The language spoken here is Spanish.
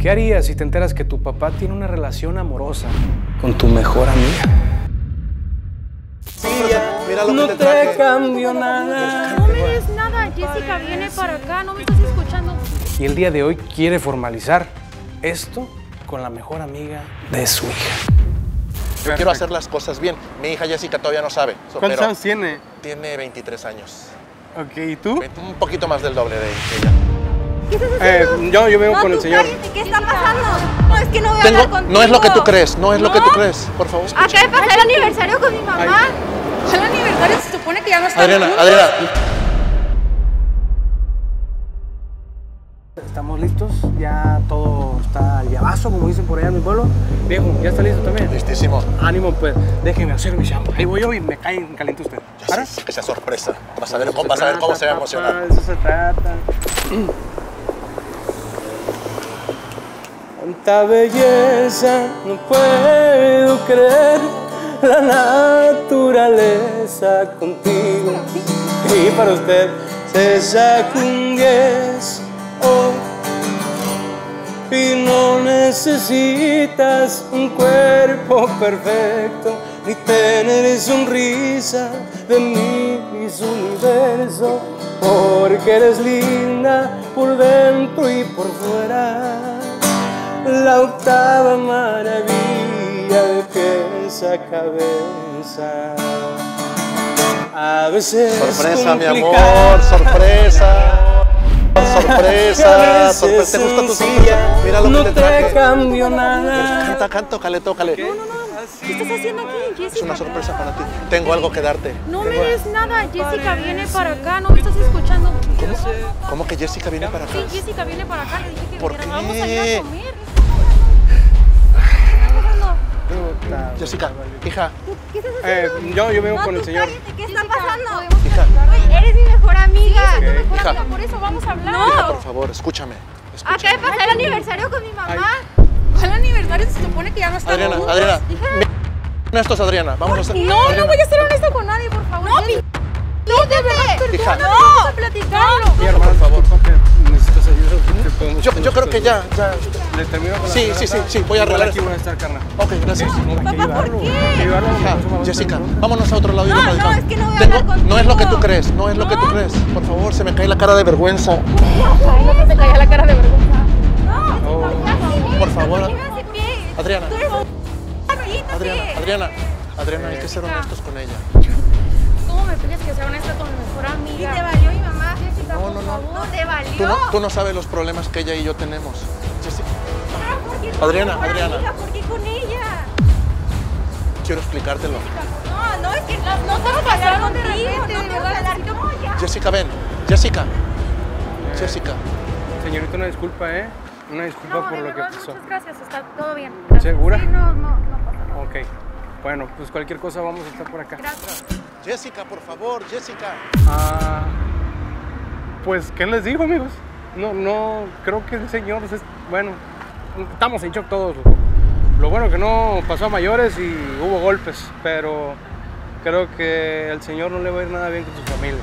¿Qué harías si te enteras que tu papá tiene una relación amorosa con tu mejor amiga? Mira lo No que te te traje. cambio nada. No me des nada, Jessica viene para acá, no me estás escuchando. Y el día de hoy quiere formalizar esto con la mejor amiga de su hija. Yo quiero hacer las cosas bien. Mi hija Jessica todavía no sabe. ¿Cuántos años tiene? Tiene 23 años. Ok, ¿y tú? Un poquito más del doble de ella. ¿Qué estás Eh, yo, yo vengo No, con el señor. cállate, ¿Qué está pasando? No, es que no voy a Tengo- hablar contigo. no es lo que tú crees, no es lo que tú crees. Por favor. escucha. Acaba de pasar el aniversario con mi mamá. El aniversario se supone que ya no está Adriana, Adriana. ¿Estamos listos? Ya todo está al llavazo, como dicen por allá en mi pueblo. Viejo, ¿ya está listo también? Listísimo. Ánimo, pues, déjenme hacer mi chamba. Ahí voy yo y me cae en caliente usted. ¿Para? sea sorpresa. Vas a ver cómo, vas a ver cómo se va a emocionar. Eso se trata. Tanta belleza, no puedo creer la naturaleza contigo. Y para usted se saca un. Y no necesitas un cuerpo perfecto, ni tener sonrisa de mis universo, porque eres linda por dentro y por fuera. La octava maravilla de pies a cabeza. A veces Sorpresa, mi amor, sorpresa. Sorpresa, sorpresa. ¿Te gusta tu sorpresa? Mira lo no que te traje. cambio nada. Canta, canta, tócale, tócale. ¿Qué estás haciendo aquí, Jessica? Es una sorpresa para ti. Tengo algo que darte. No me des nada, Jessica viene para acá, no me estás escuchando. ¿Cómo que Jessica viene para acá? Sí, Jessica viene para acá, le dije que ¿Por qué? Vamos a ir a comer. Jessica, hija, ¿Qué estás Eh, haciendo? yo, yo vengo No, con el señor. cállate, ¿qué está pasando? hija, Güey, Eres mi mejor amiga. Ok. Mejor Hija. amiga, por eso vamos a hablar. por favor, escúchame. Acaba de pasar el aniversario con mi mamá. ¿Cuál aniversario? Se supone que ya no estamos Adriana, juntos. Adriana. Hija. Esto es Adriana. Vamos a hacer. No, no voy a ser honesta con nadie, por favor. No, mi... No, de verdad, Hija. perdóname, vamos a platicarlo. Mi hermano, por favor. necesitas ayuda. ¿Te podemos Yo, yo creo que ya, ya. ¿Le termino con la Sí, sí, sí, sí, voy a arreglar aquí voy a estar, carnal. Ok, gracias. Papá, ¿por qué? Hija, Jessica, vámonos a otro lado y No, no, es que no voy a Tengo- hablar contigo. No es lo que tú crees, no es lo que tú ¿No? crees. Por favor, se me cae la cara de vergüenza. Ay, no te caía la cara de vergüenza. No, por favor. Adriana. Adriana, Adriana, Adriana, hay que ser honestos con ella. ¿Cómo me pides que sea honesta con mi mejor amiga? ¿Y te valió mi mamá? Jessica, No, por no, no. favor. No te valió. Tú no, tú no sabes los problemas que ella y yo tenemos. Jessica, Adriana, Adriana. amiga? ¿Por qué con ella? quiero explicártelo. No, no, es que no, no estamos hablando contigo, no verdad. No, ya. Jessica, ven. Jessica. Jessica. Señorita, una disculpa, ¿eh? Una disculpa No, por lo que pasó. muchas gracias, está todo bien. ¿Segura? Sí, no, no, no pasa nada. Ok. Bueno, pues cualquier cosa vamos a estar por acá. Gracias. Jessica, por favor, Jessica. Ah, pues, ¿qué les digo, amigos? No, no, creo que el señor, es, bueno, estamos en shock todos. Lo bueno que no pasó a mayores y hubo golpes, pero creo que el señor no le va a ir nada bien con su familia.